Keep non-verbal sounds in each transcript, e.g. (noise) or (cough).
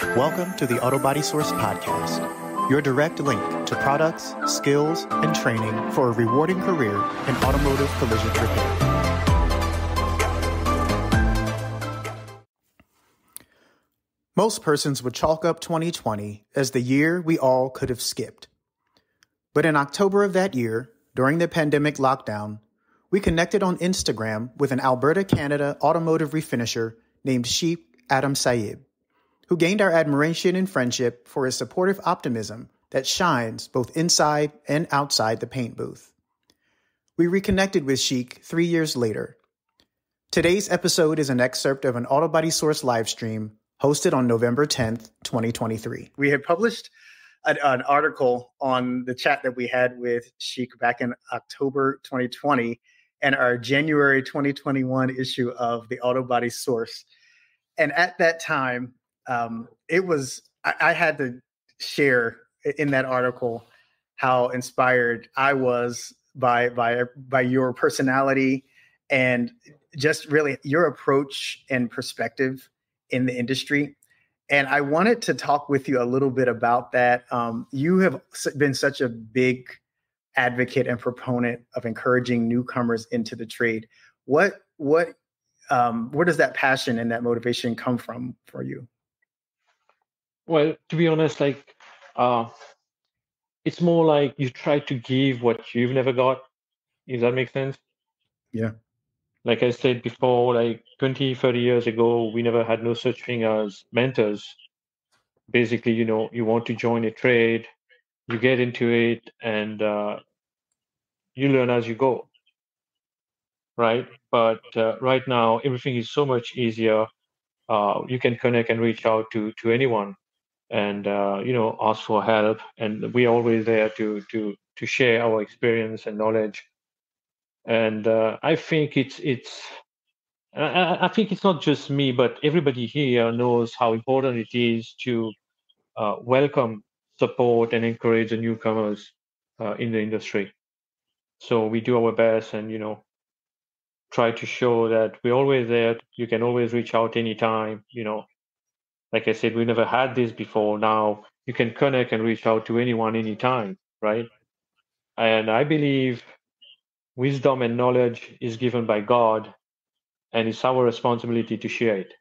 Welcome to the Auto Body Source Podcast, your direct link to products, skills, and training for a rewarding career in automotive collision repair. Most persons would chalk up 2020 as the year we all could have skipped. But in October of that year, during the pandemic lockdown, we connected on Instagram with an Alberta, Canada automotive refinisher named Sheikh Adam Saib who gained our admiration and friendship for his supportive optimism that shines both inside and outside the paint booth. We reconnected with Sheik three years later. Today's episode is an excerpt of an Autobody Source live stream hosted on November 10th, 2023. We had published an, an, article on the chat that we had with Sheik back in October 2020 and our January 2021 issue of the Autobody Source. And at that time, um, it was I, I had to share in that article how inspired I was by by by your personality and just really your approach and perspective in the industry. And I wanted to talk with you a little bit about that. Um, you have been such a big advocate and proponent of encouraging newcomers into the trade. What what um, where does that passion and that motivation come from for you? Well, to be honest, like uh, it's more like you try to give what you've never got. If that makes sense. Yeah. Like I said before, like 20, 30 years ago, we never had no such thing as mentors. Basically, you know, you want to join a trade, you get into it, and uh, you learn as you go. Right. But uh, right now, everything is so much easier. Uh, you can connect and reach out to to anyone and uh, you know ask for help. And we're always there to to to share our experience and knowledge. And uh, i think it's it's I, I, think it's not just me but everybody here knows how important it is to uh, welcome support and encourage the newcomers uh, in the industry. So we do our best and you know try to show that we're always there. You can always reach out anytime you know like I said, we never had this before. Now you can connect and reach out to anyone anytime, right? And I believe wisdom and knowledge is given by God, and it's our responsibility to share it.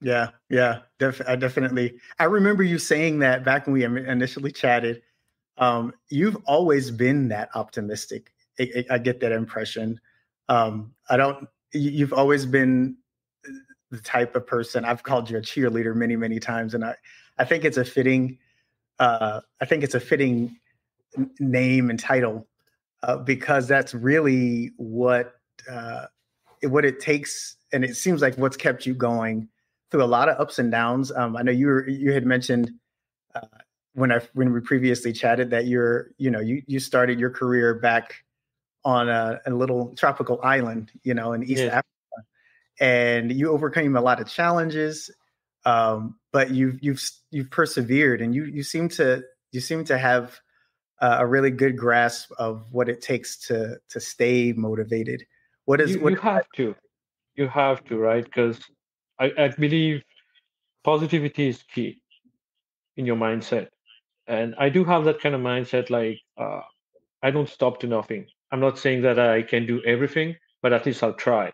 Yeah, yeah, def- I definitely. I remember you saying that back when we initially chatted. Um, you've always been that optimistic. I, I, get that impression. Um, I don't. You've always been the type of person I've called you a cheerleader many, many times, and I, I think it's a fitting, uh, I think it's a fitting name and title uh, because that's really what uh, what it takes, and it seems like what's kept you going through a lot of ups and downs. Um, I know you were, you had mentioned uh, when I when we previously chatted that you're you know you you started your career back on a, a little tropical island, you know, in East yeah. Africa and you overcame a lot of challenges um, but you've you've you've persevered and you you seem to you seem to have uh, a really good grasp of what it takes to to stay motivated. What is you, what you have to. You have to right? Because I, I believe positivity is key in your mindset. And i do have that kind of mindset like uh, i don't stop to nothing. I'm not saying that i can do everything but at least i'll try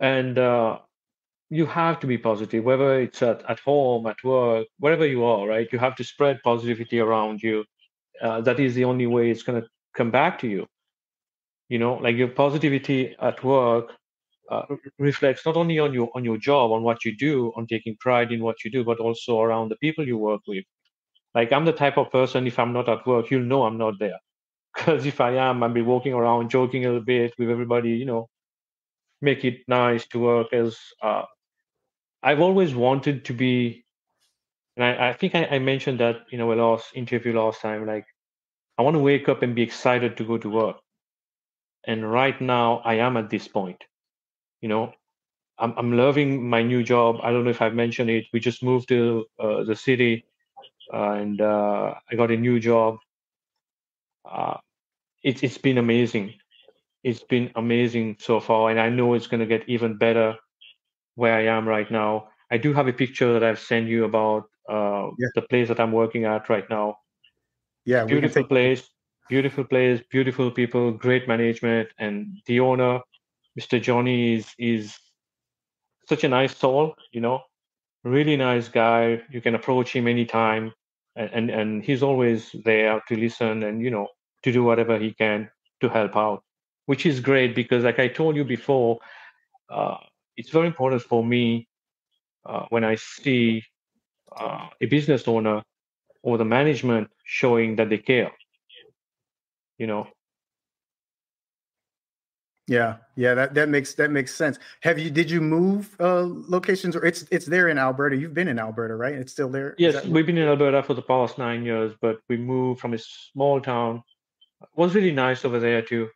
and uh, you have to be positive whether it's at, at home at work wherever you are right? You have to spread positivity around you. Uh, that is the only way it's going to come back to you. You know like your positivity at work uh, reflects not only on your on your job on what you do on taking pride in what you do but also around the people you work with. Like i'm the type of person if i'm not at work you'll know i'm not there. Because if i am i'll be walking around joking a little bit with everybody you know make it nice to work as uh, I've always wanted to be, and I, I think I, I, mentioned that in our last interview last time. Like, I want to wake up and be excited to go to work. And right now, I am at this point. You know, I'm I'm loving my new job. I don't know if I've mentioned it. We just moved to uh, the city, uh, and uh, I got a new job. Uh, it's it's been amazing it's been amazing so far, and I know it's going to get even better where I am right now. I do have a picture that I've sent you about uh, Yeah. the place that I'm working at right now. Yeah, Beautiful take. place, beautiful place, beautiful people, great management, and the owner, Mr. Johnny, is is such a nice soul. You know, really nice guy. You can approach him anytime, and and, and he's always there to listen and you know to do whatever he can to help out, which is great because, like I told you before, uh, it's very important for me uh, when I see uh, a business owner or the management showing that they care. You know, Yeah, yeah, that that makes that makes sense. Have you did you move uh locations or it's it's there in Alberta? You've been in Alberta, right? It's still there. yes, that- we've been in Alberta for the past nine years, but we moved from a small town. It was really nice over there too.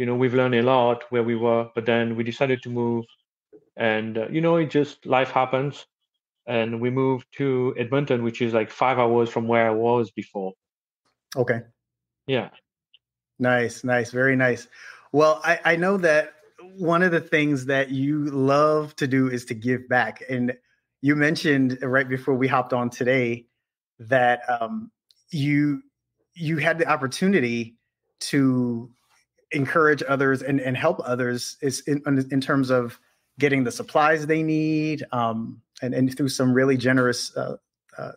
You know, we've learned a lot where we were, but then we decided to move, and uh, you know, it just life happens, and we moved to Edmonton, which is like five hours from where I was before. okay. Yeah. Nice, nice, very nice. Well, I, I know that one of the things that you love to do is to give back. And you mentioned right before we hopped on today that um, you you had the opportunity to encourage others and, and help others is in, in terms of getting the supplies they need um, and, and through some really generous uh, uh,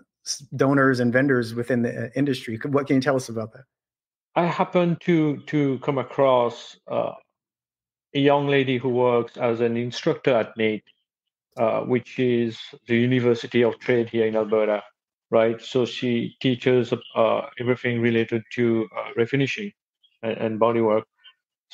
donors and vendors within the uh, industry. What can you tell us about that? I happened to to come across uh, a young lady who works as an instructor at NAIT, uh, which is the University of Trade here in Alberta, right? So she teaches uh, everything related to refinishing and, and bodywork.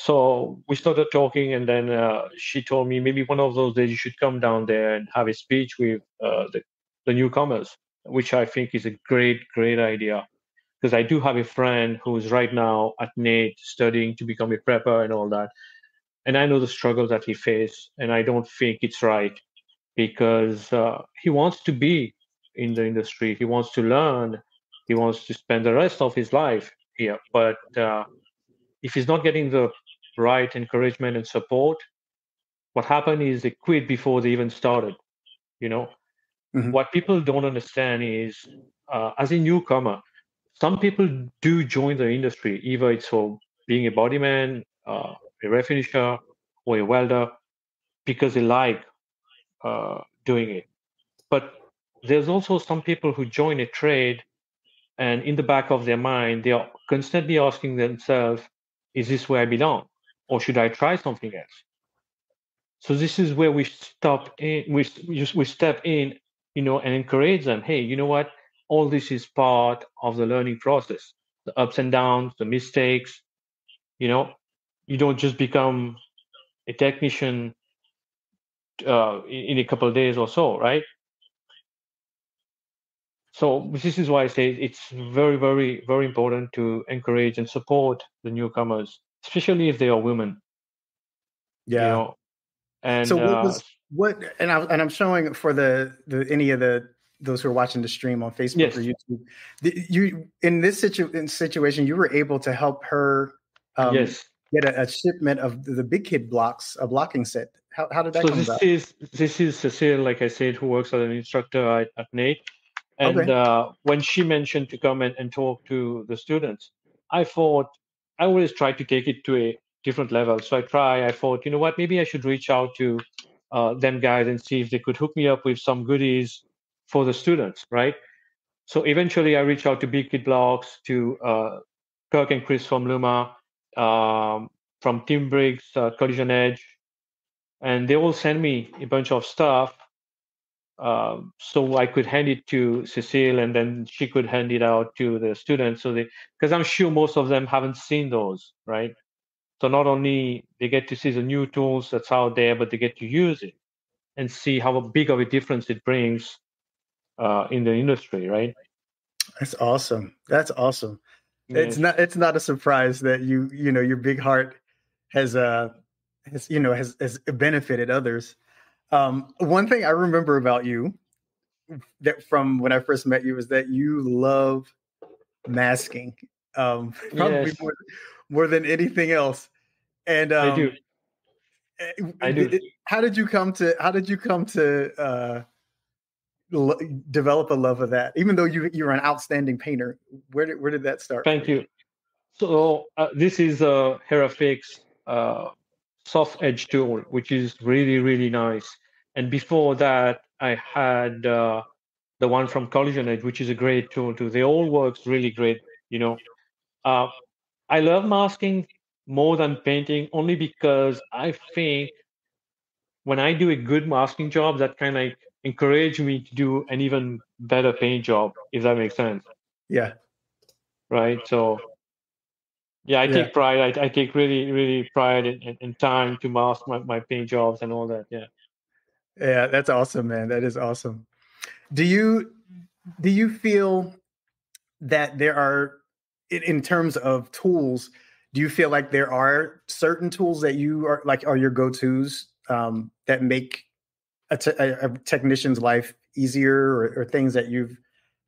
So we started talking, and then uh, she told me maybe one of those days you should come down there and have a speech with uh, the, the newcomers, which I think is a great, great idea because I do have a friend who's right now at NAIT studying to become a prepper and all that. And I know the struggles that he faced, and I don't think it's right because uh, he wants to be in the industry. He wants to learn. He wants to spend the rest of his life here. But uh, if he's not getting the right encouragement and support, what happened is they quit before they even started. You know, Mhm. what people don't understand is, uh, as a newcomer, some people do join the industry. Either it's for being a bodyman, uh, a refinisher, or a welder, because they like uh, doing it. But there's also some people who join a trade, and in the back of their mind, they are constantly asking themselves, "Is this where I belong, or should I try something else?" So this is where we stop in. We we we step in, you know, and encourage them. Hey, you know what? All this is part of the learning process. The ups and downs, the mistakes. You know, you don't just become a technician uh, in a couple of days or so, right? So this is why I say it's very, very, very important to encourage and support the newcomers, especially if they are women. Yeah. You know, and so what uh, was what and I and I'm showing for the the any of the those who are watching the stream on Facebook Yes. or YouTube. The, you in this situ, in situation, you were able to help her um, yes. get a, a shipment of the big kid blocks, a blocking set. How, how did that So come this about? is this is Cecile, like I said, who works as an instructor at, at NAIT. And Okay. uh, when she mentioned to come and, and talk to the students, I thought I always try to take it to a different level. So I try. I thought, you know what? Maybe I should reach out to uh, them guys and see if they could hook me up with some goodies for the students, right? So eventually, I reached out to Big Kid Blocks, to uh, Kirk and Chris from Luma, um, from Tim Briggs, uh, Collision Edge, and they all send me a bunch of stuff um, so I could hand it to Cecile, and then she could hand it out to the students. So they, because I'm sure most of them haven't seen those, right? So not only they get to see the new tools that's out there, but they get to use it and see how big of a difference it brings uh, in the industry, right? That's awesome. That's awesome. It's not it's not a surprise that you you know your big heart has uh has you know has has benefited others. Um, one thing I remember about you that from when I first met you is that you love masking. Um, (laughs) probably Yes. more, more than anything else. And um, I do. eh, I do. it- how did you come to how did you come to uh lo- develop a love of that? Even though you you're an outstanding painter, where did where did that start? Thank you. So uh, this is a Herafix uh, soft edge tool, which is really really nice. And before that, I had uh, the one from Collision Edge, which is a great tool too. They all works really great. You know, uh, I love masking more than painting only because I think when I do a good masking job, that kind of encourage me to do an even better paint job, if that makes sense. Yeah. Right. So yeah, I Yeah. take pride. I, I take really, really pride in, in, in time to mask my, my paint jobs and all that. Yeah. Yeah, that's awesome, man. That is awesome. Do you do you feel that there are in, terms of tools, do you feel like there are certain tools that you are like are your go-tos um, that make a, te- a, a technician's life easier or, or things that you've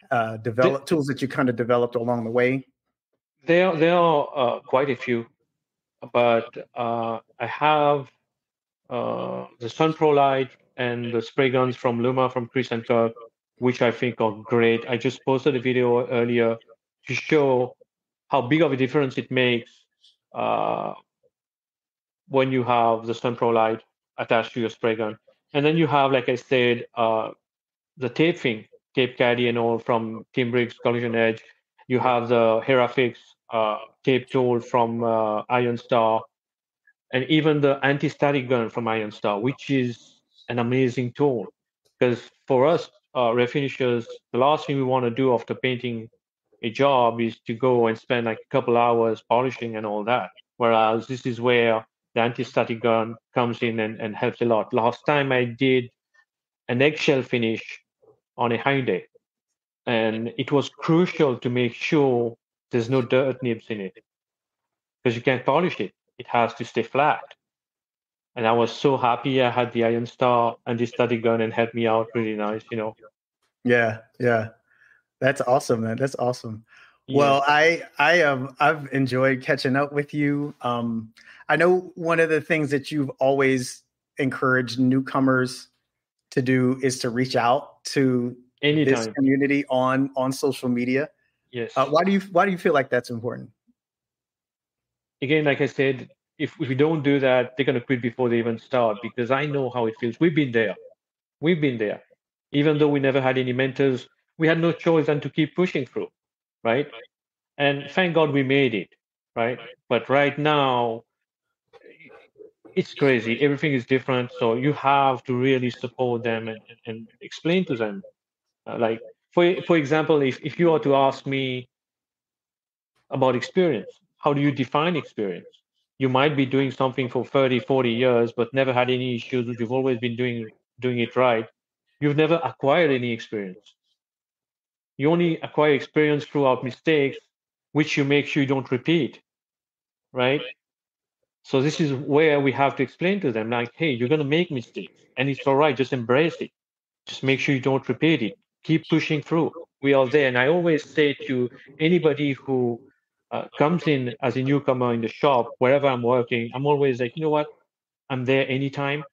uh, developed tools that you kind of developed along the way? There, there are uh, quite a few, but uh, I have uh, the Sun Pro Light and the spray guns from Luma from Chris and Kirk, which I think are great. I just posted a video earlier to show how big of a difference it makes uh, when you have the Sun Pro Light attached to your spray gun. And then you have, like I said, uh, the tape thing, tape caddy and all from Tim Briggs Collision Edge. You have the Herafix uh, tape tool from uh, Iron Star, and even the anti-static gun from Iron Star, which is an amazing tool. Because for us uh, refinishers, the last thing we want to do after painting a job is to go and spend like a couple hours polishing and all that. Whereas this is where the anti-static gun comes in and, and helps a lot. Last time I did an eggshell finish on a Hyundai, and it was crucial to make sure there's no dirt nibs in it because you can't polish it. It has to stay flat. And I was so happy I had the Iron Star anti-static gun and helped me out really nice, you know. Yeah, yeah. That's awesome, man. That's awesome. Yeah. Well, I I um I've enjoyed catching up with you. Um I know one of the things that you've always encouraged newcomers to do is to reach out to this community on on social media. Yes. Uh, why do you why do you feel like that's important? again, like I said, if, we don't do that, they're going to quit before they even start because I know how it feels. We've been there. We've been there. Even though we never had any mentors, we had no choice than to keep pushing through, right? And thank God we made it, right? But right now, it's crazy. Everything is different. So you have to really support them and, and explain to them. Uh, like, for, for example, if, if you are to ask me about experience, how do you define experience? You might be doing something for 30, 40 years, but never had any issues. You've always been doing doing it right. You've never acquired any experience. You only acquire experience throughout mistakes, which you make sure you don't repeat, right? So this is where we have to explain to them, like, hey, you're gonna make mistakes, and it's all right. Just embrace it. Just make sure you don't repeat it. Keep pushing through. We are there, and I always say to anybody who uh, comes in as a newcomer in the shop, wherever I'm working, I'm always like, you know what? I'm there anytime.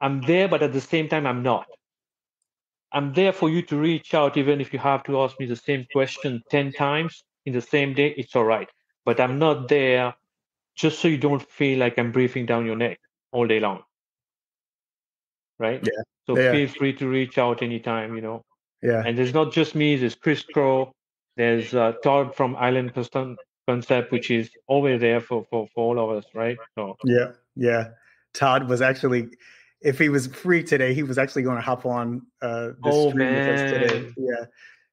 I'm there, but at the same time, I'm not. I'm there for you to reach out, even if you have to ask me the same question 10 times in the same day, it's all right. But I'm not there just so you don't feel like I'm breathing down your neck all day long. Right? Yeah. So Yeah. feel free to reach out anytime, you know. Yeah. And there's not just me, there's Chris Crow, there's uh, Todd from Island Concept, which is always there for, for, for all of us, right? So Yeah. Yeah. Todd was actually if he was free today, he was actually going to hop on uh the Oh, stream with us today. man. Yeah.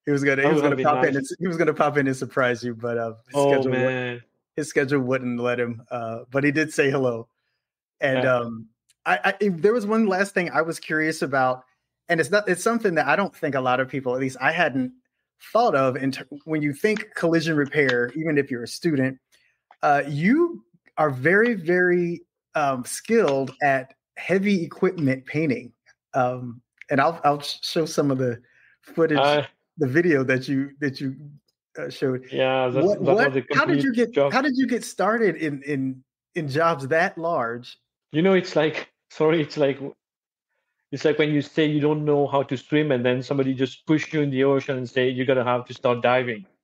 He was gonna he was would gonna pop in and he was gonna pop in and surprise you, but uh his oh schedule wouldn't- man. his schedule wouldn't let him. Uh, but he did say hello. And Yeah. um, I, I if there was one last thing I was curious about, and it's not it's something that I don't think a lot of people, at least I hadn't thought of. Ter- when you think collision repair, even if you're a student, uh, you are very very um, skilled at heavy equipment painting. Um, and I'll I'll show some of the footage, Uh, the video that you that you uh, showed yeah, that's, what, that what, how did you get job. how did you get started in in in jobs that large you know it's like sorry it's like it's like when you say you don't know how to swim and then somebody just push you in the ocean and say you're gonna have to start diving. (laughs)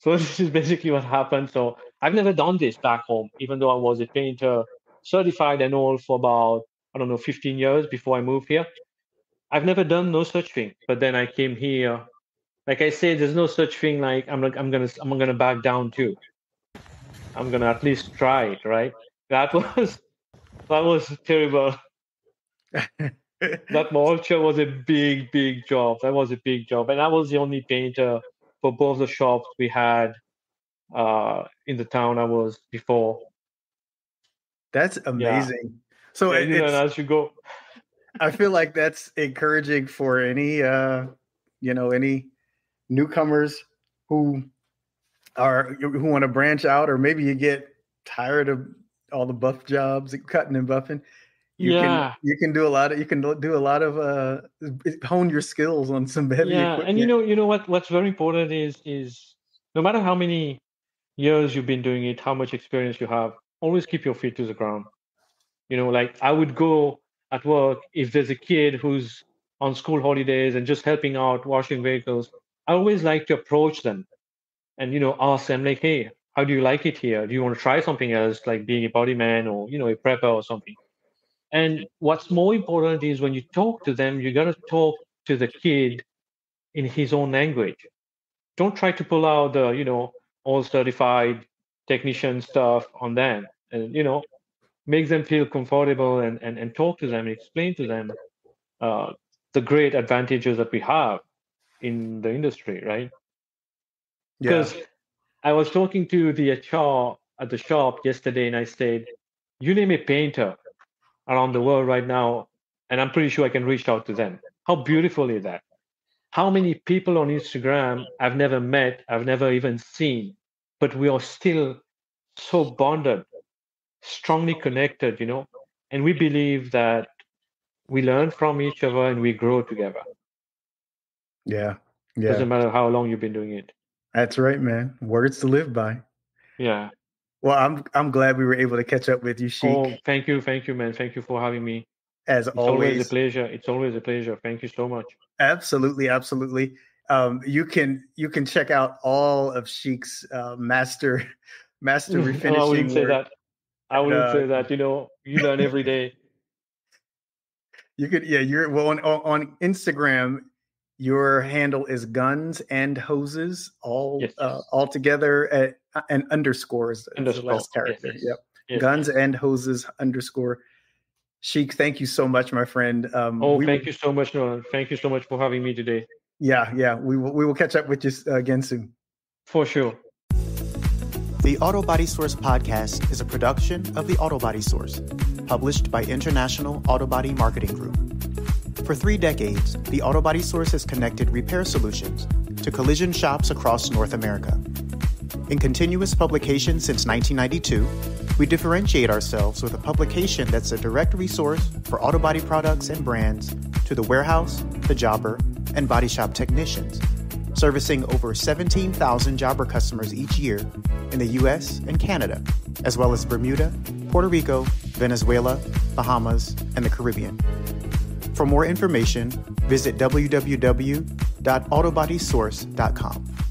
So this is basically what happened. So I've never done this back home, even though I was a painter, certified and all for about I don't know 15 years before I moved here. I've never done no such thing. But then I came here. Like I said, there's no such thing like I'm like I'm gonna I'm gonna back down too. I'm gonna at least try it, right? That (laughs) was that was terrible. (laughs) that mulcher was a big, big job. That was a big job, and I was the only painter for both the shops we had uh, in the town I was before. That's amazing. Yeah. So yeah, you know, as you go, (laughs) I feel like that's encouraging for any, uh, you know, any newcomers who are who want to branch out, or maybe you get tired of all the buff jobs, cutting and buffing. You yeah. can you can do a lot of you can do a lot of uh hone your skills on some heavy yeah equipment. and you know you know what what's very important is is no matter how many years you've been doing it how much experience you have always keep your feet to the ground you know like i would go at work if there's a kid who's on school holidays and just helping out washing vehicles i always like to approach them and you know ask them like hey how do you like it here do you want to try something else like being a body man or you know a prepper or something and what's more important is when you talk to them, you got to talk to the kid in his own language. Don't try to pull out the, you know, all certified technician stuff on them. And, you know, make them feel comfortable and, and, and talk to them, and explain to them uh, the great advantages that we have in the industry, right? Because yeah. I was talking to the HR at the shop yesterday and I said, you name a painter around the world right now, and I'm pretty sure I can reach out to them. How beautiful is that? How many people on Instagram I've never met, I've never even seen, but we are still so bonded, strongly connected, you know, and we believe that we learn from each other and we grow together. Yeah. Yeah. Doesn't matter how long you've been doing it. That's right, man. Words to live by. Yeah. Well, I'm I'm glad we were able to catch up with you, Sheik. Oh, thank you, thank you, man. Thank you for having me. As it's always, always a pleasure. It's always a pleasure. Thank you so much. Absolutely, absolutely. Um, you can you can check out all of Sheik's uh, master (laughs) master (laughs) refinishing. no, I wouldn't say that. I wouldn't uh, say that. You know, you learn every day. You could, yeah. You're well on on Instagram. Your handle is guns and hoses all yes. uh, all together at and underscores underscore. the last character. Yes. Yep. Yes. Guns and hoses underscore. Sheik, thank you so much, my friend. Um, oh, thank will, you so much, Nolan. Thank you so much for having me today. Yeah, yeah. We will we will catch up with you uh, again soon. For sure. The Auto Body Source podcast is a production of the Auto Body Source, published by International Auto Body Marketing Group. For three decades, the Auto Body Source has connected repair solutions to collision shops across North America. In continuous publication since 1992, we differentiate ourselves with a publication that's a direct resource for auto body products and brands to the warehouse, the jobber, and body shop technicians, servicing over 17,000 jobber customers each year in the US and Canada, as well as Bermuda, Puerto Rico, Venezuela, Bahamas, and the Caribbean. For more information, visit www.autobodysource.com.